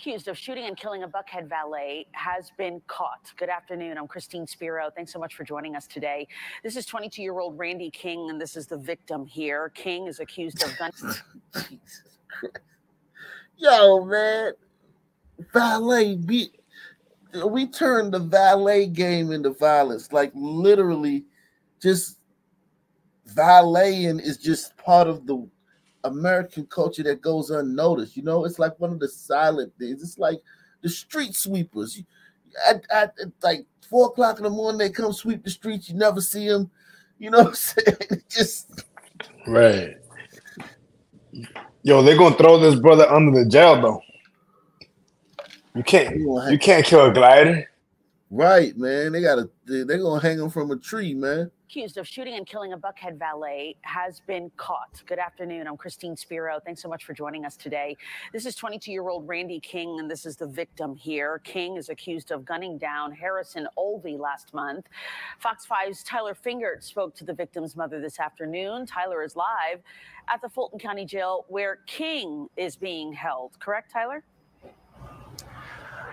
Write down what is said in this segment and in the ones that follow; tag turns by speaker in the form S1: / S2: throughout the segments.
S1: accused of shooting and killing a Buckhead valet has been caught. Good afternoon. I'm Christine Spiro. Thanks so much for joining us today. This is 22 year old Randy King, and this is the victim here. King is accused of gun.
S2: Yo, man, valet. We turned the valet game into violence. Like literally, just valeting is just part of the American culture that goes unnoticed. You know, it's like one of the silent things. It's like the street sweepers. At, at, at like four o'clock in the morning, they come sweep the streets. You never see them. You know what I'm saying? just
S3: right. Yo, they're gonna throw this brother under the jail though. You can't. You can't kill a glider.
S2: Right, man. They gotta. They're gonna hang him from a tree, man
S1: accused of shooting and killing a Buckhead valet has been caught. Good afternoon. I'm Christine Spiro. Thanks so much for joining us today. This is 22 year old Randy King, and this is the victim here. King is accused of gunning down Harrison Olvey last month. Fox 5's Tyler Fingert spoke to the victim's mother this afternoon. Tyler is live at the Fulton County Jail where King is being held. Correct, Tyler?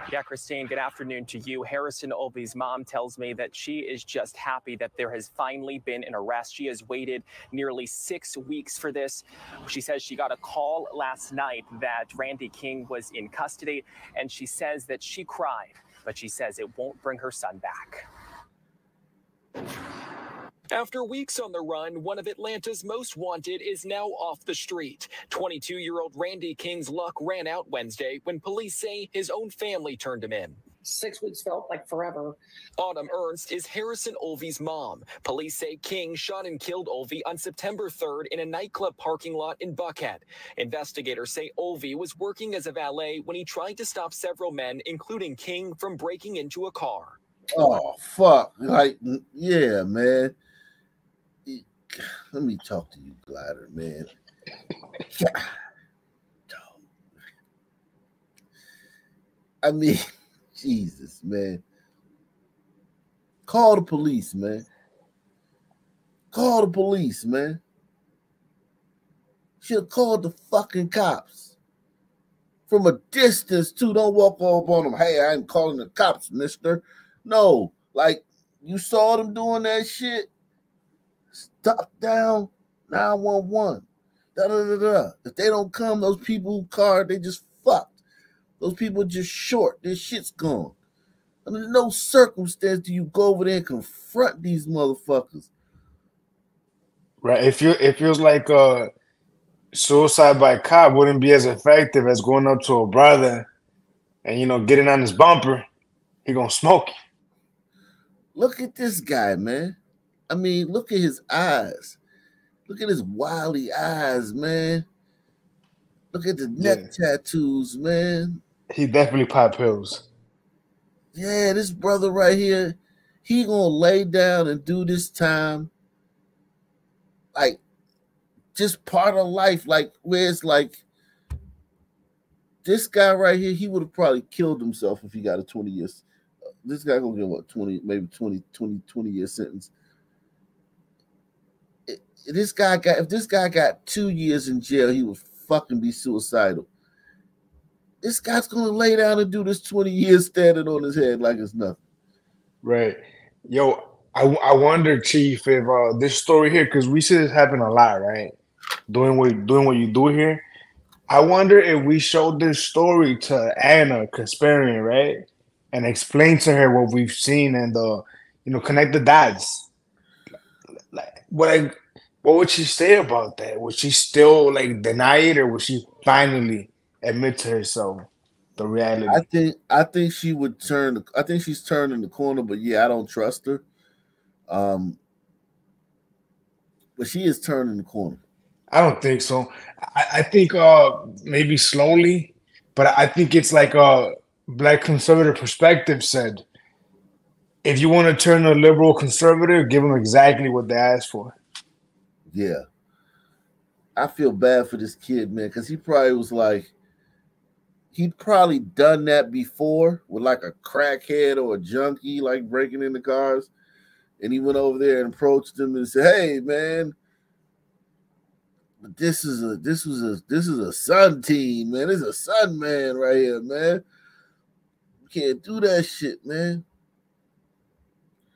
S4: Yeah, Christine, good afternoon to you. Harrison Olvey's mom tells me that she is just happy that there has finally been an arrest. She has waited nearly six weeks for this. She says she got a call last night that Randy King was in custody, and she says that she cried, but she says it won't bring her son back.
S5: After weeks on the run, one of Atlanta's most wanted is now off the street. 22 year old Randy King's luck ran out Wednesday when police say his own family turned him in.
S6: Six weeks felt like forever.
S5: Autumn Ernst is Harrison Olvey's mom. Police say King shot and killed Olvey on September 3rd in a nightclub parking lot in Buckhead. Investigators say Olvey was working as a valet when he tried to stop several men, including King, from breaking into a car.
S2: Oh, fuck. Like, yeah, man let me talk to you, Glider, man. I mean, Jesus, man. Call the police, man. Call the police, man. Should have called the fucking cops. From a distance, too. Don't walk up on them. Hey, I ain't calling the cops, mister. No, like you saw them doing that shit Stop down 911. Da, da, da, da. If they don't come, those people car, they just fucked. Those people just short. Their shit's gone. Under no circumstance do you go over there and confront these motherfuckers.
S3: Right. If you it feels like uh suicide by cop wouldn't be as effective as going up to a brother and you know getting on his bumper, he gonna smoke you.
S2: Look at this guy, man. I mean, look at his eyes. Look at his wily eyes, man. Look at the neck yeah. tattoos, man.
S3: He definitely pop pills.
S2: Yeah, this brother right here, he gonna lay down and do this time like just part of life, like where it's like this guy right here, he would have probably killed himself if he got a 20 years. This guy gonna get what 20, maybe 20, 20, 20 year sentence this guy got if this guy got two years in jail, he would fucking be suicidal. This guy's gonna lay down and do this 20 years standing on his head like it's nothing.
S3: Right. Yo, I, I wonder, Chief, if uh, this story here, because we see this happen a lot, right? Doing what doing what you do here. I wonder if we showed this story to Ana Kasparian, right? And explain to her what we've seen and the you know, connect the dots. Like what I what would she say about that? Would she still like deny it, or would she finally admit to herself the reality?
S2: I think I think she would turn. I think she's turning the corner, but yeah, I don't trust her. Um, but she is turning the corner.
S3: I don't think so. I, I think uh maybe slowly, but I think it's like a black conservative perspective said. If you want to turn a liberal conservative, give them exactly what they asked for.
S2: Yeah. I feel bad for this kid, man, because he probably was like, he'd probably done that before with like a crackhead or a junkie, like breaking into cars. And he went over there and approached him and said, Hey, man, this is a this was a this is a sun team, man. This is a sun man right here, man. You can't do that shit, man.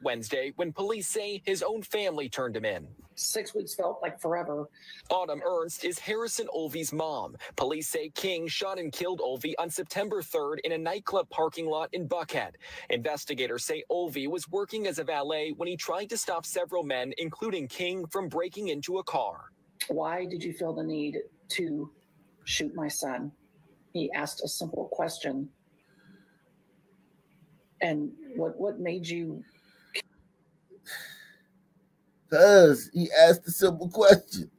S5: Wednesday when police say his own family turned him in.
S6: Six weeks felt like forever.
S5: Autumn Ernst is Harrison Olvey's mom. Police say King shot and killed Olvey on September 3rd in a nightclub parking lot in Buckhead. Investigators say Olvey was working as a valet when he tried to stop several men, including King, from breaking into a car.
S6: Why did you feel the need to shoot my son? He asked a simple question. And what what made you
S2: Cause he asked a simple question.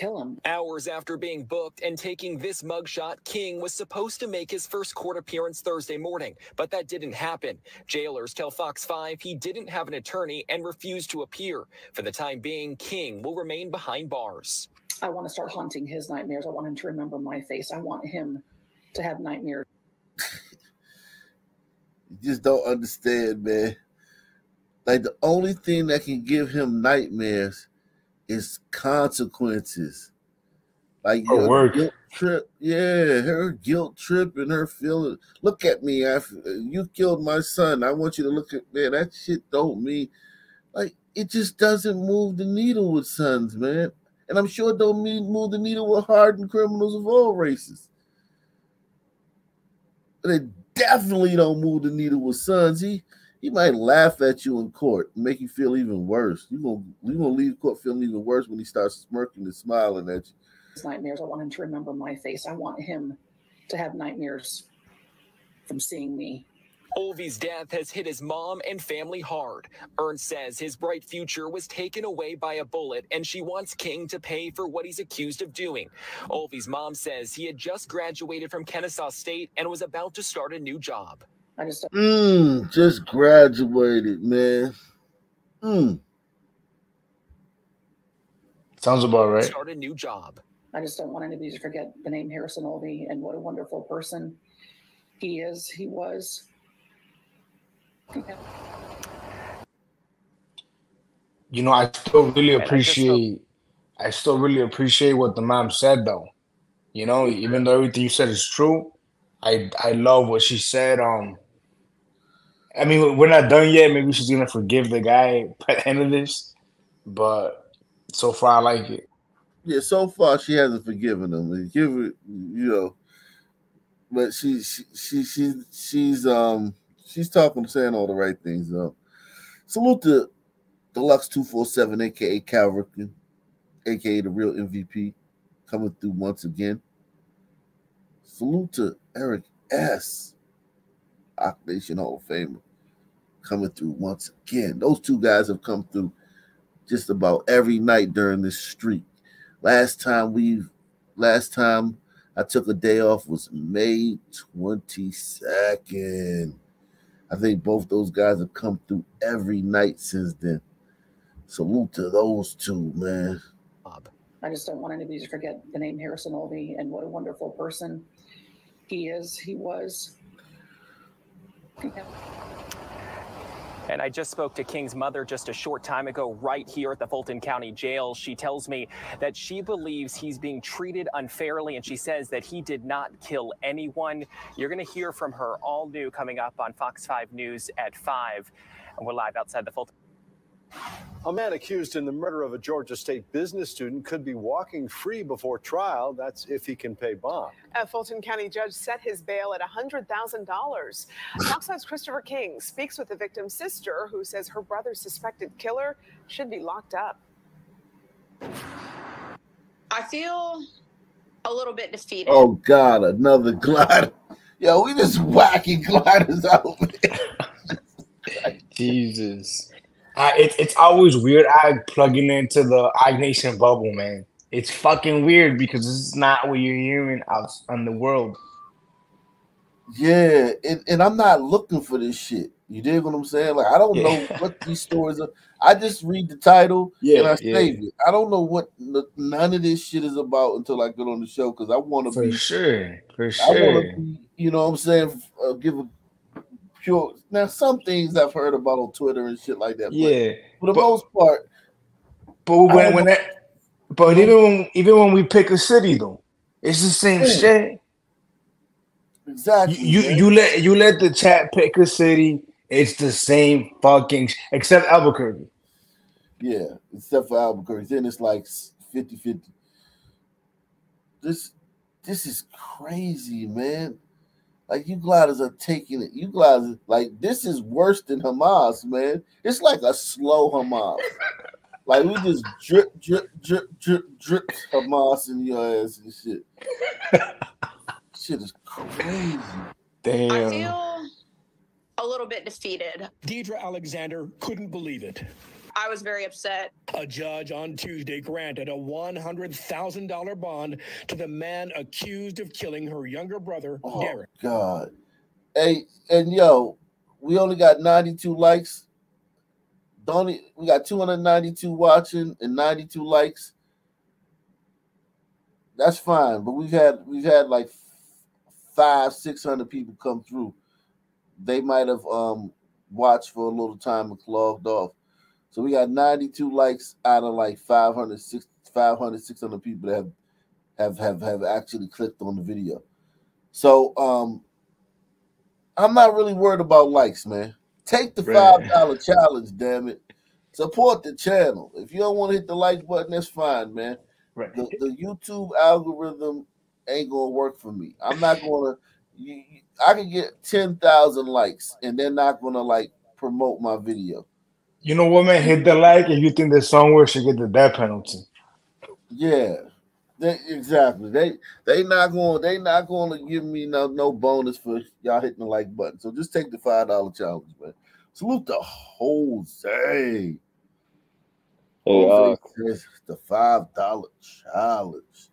S6: kill him?
S5: Hours after being booked and taking this mugshot, King was supposed to make his first court appearance Thursday morning, but that didn't happen. Jailers tell Fox 5 he didn't have an attorney and refused to appear. For the time being, King will remain behind bars.
S6: I want to start haunting his nightmares. I want him to remember my face. I want him to have nightmares.
S2: You just don't understand, man. Like the only thing that can give him nightmares is consequences. Like
S3: Or
S2: your guilt trip, yeah, her guilt trip and her feeling. Look at me, I, you killed my son. I want you to look at man. That shit don't mean like it just doesn't move the needle with sons, man. And I'm sure it don't mean move the needle with hardened criminals of all races. They definitely don't move the needle with sons. He he might laugh at you in court make you feel even worse. You gonna you gonna leave court feeling even worse when he starts smirking and smiling at you.
S6: His nightmares. I want him to remember my face. I want him to have nightmares from seeing me.
S5: Olvey's death has hit his mom and family hard. Ernst says his bright future was taken away by a bullet, and she wants King to pay for what he's accused of doing. Olvey's mom says he had just graduated from Kennesaw State and was about to start a new job.
S6: I just
S2: Mm, just graduated, man. Mm.
S3: Sounds about right.
S5: Start a new job.
S6: I just don't want anybody to forget the name Harrison Olvey and what a wonderful person he is. He was.
S3: You know, I still really
S4: And I just hope-
S3: appreciate. I still really appreciate what the mom said, though. You know, even though everything you said is true, I I love what she said. Um, I mean, we're not done yet. Maybe she's gonna forgive the guy by the end of this, but so far I like it.
S2: Yeah, so far she hasn't forgiven him. Give it, you know, but she she she, she she's um she's talking, saying all the right things. Though. Salute to Deluxe Two Four Seven, aka Calrican, aka the real MVP, coming through once again. Salute to Eric S, Rock Nation Hall of Famer, coming through once again. Those two guys have come through just about every night during this streak. Last time we, last time I took a day off was May 22nd. I think both those guys have come through every night since then. Salute to those two, man.
S5: Job.
S6: I just don't want anybody to forget the name Harrison Olvey and what a wonderful person he is. He was.
S4: And I just spoke to King's mother just a short time ago, right here at the Fulton County Jail. She tells me that she believes he's being treated unfairly, and she says that he did not kill anyone. You're going to hear from her all new coming up on Fox 5 News at 5. And we're live outside the Fulton.
S7: A man accused in the murder of a Georgia State business student could be walking free before trial. That's if he can pay bond.
S8: A Fulton County judge set his bail at $100,000. Fox 5's Christopher King speaks with the victim's sister, who says her brother's suspected killer should be locked up.
S9: I feel a little bit defeated.
S2: Oh God, another glider. Yo, we just whacking gliders out. man.
S3: Jesus, I, it, it's always weird. I plugging into the I Nation bubble, man. It's fucking weird because this is not what you're hearing out on the world.
S2: Yeah, and, and I'm not looking for this shit. You dig what I'm saying? Like I don't know what these stories are. I just read the title and I
S3: Yeah,
S2: save
S3: yeah,
S2: it. I don't know what none of this shit is about until I get on the show because I want to be.
S3: sure, for sure.
S2: be. You know what I'm saying? Uh, give a pure. Now some things I've heard about on Twitter and shit like that. But
S3: Yeah,
S2: for the
S3: but-
S2: most part,
S3: but when when that But even when even when we pick a city though, it's the same
S2: Yeah.
S3: shit.
S2: Exactly.
S3: You you, you let you let the chat pick a city, it's the same fucking sh- except Albuquerque.
S2: Yeah, except for Albuquerque. Then it's like 50 50. This this is crazy, man. Like you gliders are taking it. You gliders like this is worse than Hamas, man. It's like a slow Hamas. like we just drip, drip, drip, drip, drip Hamas in your ass and shit. shit is crazy. Damn.
S9: I
S3: Damn.
S9: feel a little bit defeated.
S10: Deidre Alexander couldn't believe it.
S9: I was very upset.
S10: A judge on Tuesday granted a $100,000 bond to the man accused of killing her younger brother,
S2: Oh
S10: Derek.
S2: God. Hey, and yo, we only got 92 likes. Don't we got 292 watching and 92 likes. That's fine, but we've had we've had like five, six hundred people come through. They might have um watched for a little time and clogged off. So we got 92 likes out of like 500, 600, 500 600 people that have have have, have actually clicked on the video. So um I'm not really worried about likes, man. Take the five dollar challenge, damn it. Support the channel. If you don't want to hit the like button, that's fine, man.
S3: Right.
S2: The, the YouTube algorithm ain't gonna work for me. I'm not gonna. You, you- I can get ten thousand likes, and they're not gonna like promote my video.
S3: You know what, man? Hit the like if you think that somewhere should get the death penalty.
S2: Yeah, they, exactly. They they not going. They not going to give me no no bonus for y'all hitting the like button. So just take the five dollar challenge, man. Salute to Jose.
S11: Hey, uh,
S2: Jose the five dollar challenge.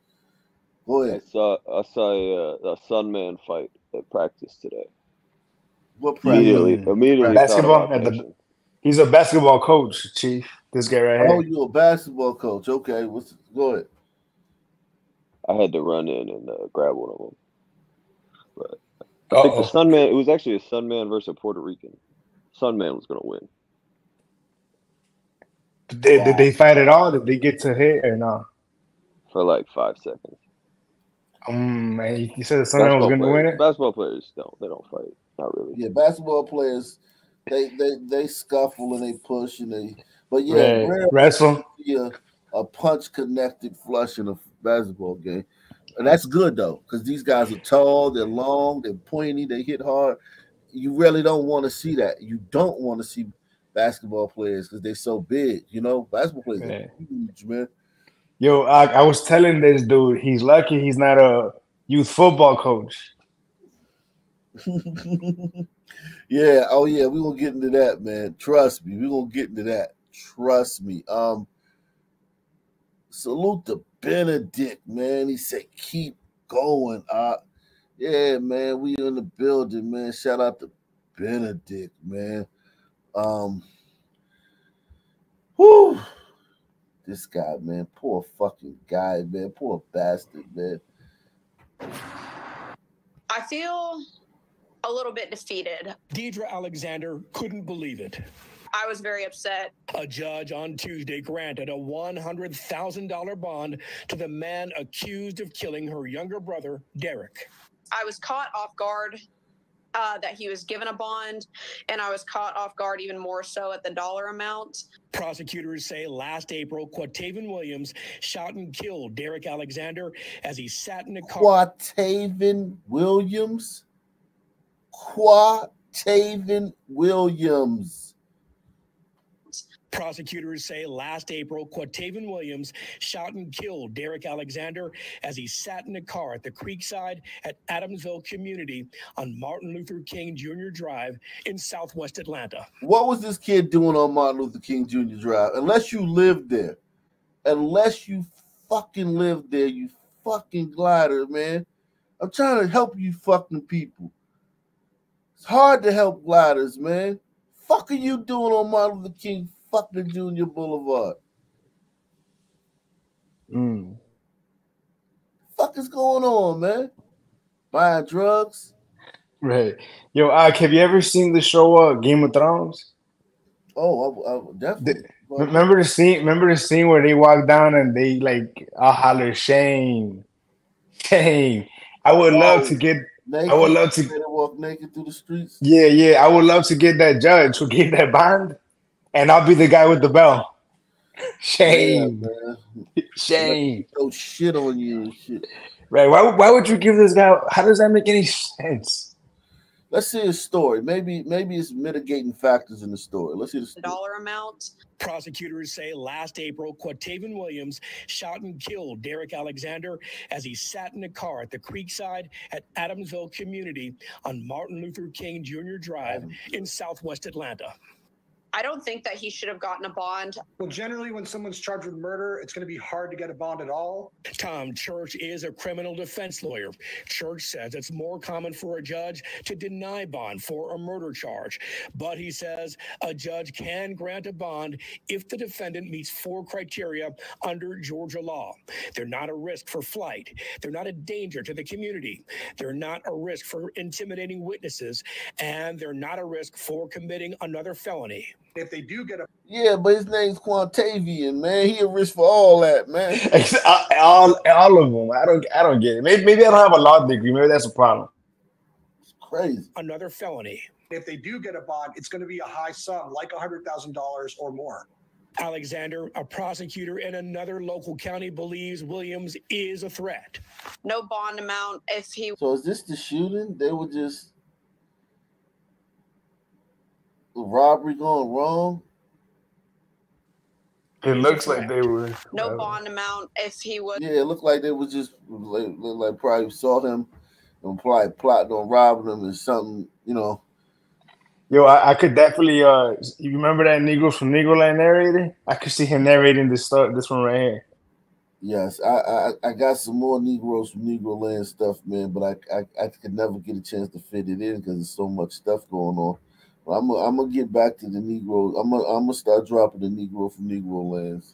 S2: Go ahead.
S11: I saw I saw a, uh, a Sunman fight at practice today.
S2: What practice?
S11: Immediately,
S3: Mm.
S11: immediately
S3: Basketball at the
S11: Passion.
S3: He's a basketball coach, Chief. This guy right here.
S2: Oh,
S3: here.
S2: you a basketball coach? Okay, what's go ahead.
S11: I had to run in and uh, grab one of them. But I think the
S3: Uh-oh.
S11: Sunman. It was actually a Sunman versus a Puerto Rican. Sunman was gonna win.
S3: Did they, did they fight at all? Did they get to hit or not?
S11: for like five seconds.
S3: Um, man, you you said someone was going to win it.
S11: basketball players don't they don't fight. Not really.
S2: Yeah, basketball players, they they they scuffle and they push and they. But yeah,
S3: Right.
S2: rarely
S3: Wrestle.
S2: see a, a punch connected flush in a basketball game, and that's good though because these guys are tall, they're long, they're pointy, they hit hard. You really don't want to see that. You don't want to see basketball players because they're so big. You know, basketball players
S3: Yeah.
S2: are huge, man.
S3: Yo, I, I was telling this dude, he's lucky he's not a youth football coach.
S2: yeah, oh yeah, we're gonna get into that, man. Trust me, we're gonna get into that. Trust me. Um salute to Benedict, man. He said keep going. Uh yeah, man. We in the building, man. Shout out to Benedict, man. Um whew. This guy, man, poor fucking guy, man, poor bastard, man.
S9: I feel a little bit defeated.
S10: Deidre Alexander couldn't believe it.
S9: I was very upset.
S10: A judge on Tuesday granted a $100,000 bond to the man accused of killing her younger brother, Derek.
S9: I was caught off guard uh, that he was given a bond, and I was caught off guard even more so at the dollar amount.
S10: Prosecutors say last April, Quataven Williams shot and killed Derek Alexander as he sat in a car.
S2: Quataven Williams. Quataven Williams.
S10: Prosecutors say last April, Quataven Williams shot and killed Derek Alexander as he sat in a car at the Creekside at Adamsville Community on Martin Luther King Jr. Drive in southwest Atlanta.
S2: What was this kid doing on Martin Luther King Jr. Drive? Unless you lived there. Unless you fucking lived there, you fucking glider, man. I'm trying to help you fucking people. It's hard to help gliders, man. Fuck are you doing on Martin Luther King fucking Jr. Boulevard?
S3: Mm.
S2: Fuck is going on, man? Buying drugs?
S3: Right. Yo, Ike, have you ever seen the show uh, Game of Thrones?
S2: Oh, I, I definitely.
S3: Remember the scene? Remember the scene where they walk down and they like I holler shame, shame. I would love to get.
S2: Naked,
S3: I would love to.
S2: walk naked through the streets.
S3: Yeah, yeah. I would love to get that judge who gave that bond, and I'll be the guy with the bell. Shame,
S2: man.
S3: shame.
S2: Throw shit on you and shit.
S3: Right? Why? Why would you give this guy? How does that make any sense?
S2: Let's see his story. Maybe maybe it's mitigating factors in the story. Let's see the story.
S9: dollar amount.
S10: Prosecutors say last April, Quataven Williams shot and killed Derek Alexander as he sat in a car at the Creekside at Adamsville Community on Martin Luther King Jr. Drive in southwest Atlanta.
S9: I don't think that he should have gotten a bond.
S12: Well, generally, when someone's charged with murder, it's going to be hard to get a bond at all.
S10: Tom Church is a criminal defense lawyer. Church says it's more common for a judge to deny bond for a murder charge. But he says a judge can grant a bond if the defendant meets four criteria under Georgia law. They're not a risk for flight, they're not a danger to the community, they're not a risk for intimidating witnesses, and they're not a risk for committing another felony.
S12: If they do get a
S2: Yeah, but his name's Quantavian, man. He a risk for all that, man.
S3: all, all of them. I don't. I don't get it. Maybe, maybe I don't have a law degree. Maybe that's a problem.
S2: Crazy.
S10: Another felony.
S12: if they do get a bond, it's going to be a high sum, like a hundred thousand dollars or more.
S10: Alexander, a prosecutor in another local county, believes Williams is a threat.
S9: No bond amount if he
S2: So is this the shooting? They were just the robbery going wrong.
S3: It looks like they were.
S9: no bond amount if he was
S2: Yeah, it looked like they was just like, looked like probably saw him and probably plotting on robbing him and something, you know.
S3: Yo, I, I could definitely. Uh, you remember that Negro from Negroland narrator? I could see him narrating this stuff. This one right here.
S2: Yes, I, I I got some more Negroes from Negro Land stuff, man, but I I, I could never get a chance to fit it in because there's so much stuff going on. But I'm gonna I'm get back to the Negro. I'm gonna I'm gonna start dropping the Negro from Negro Lands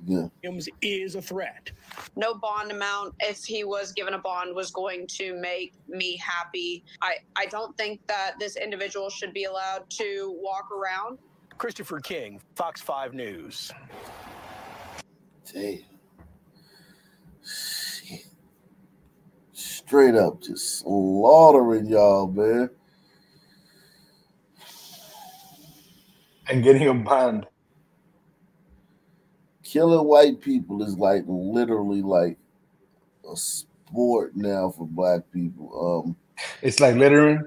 S2: again.
S10: Williams is a threat.
S9: no bond amount if he was given a bond was going to make me happy. I I don't think that this individual should be allowed to walk around.
S13: Christopher King, Fox 5 News.
S2: Damn. Shit. Straight up just slaughtering y'all, man.
S3: And getting a bond.
S2: Killing white people is like literally like a sport now for black people. Um
S3: It's like littering.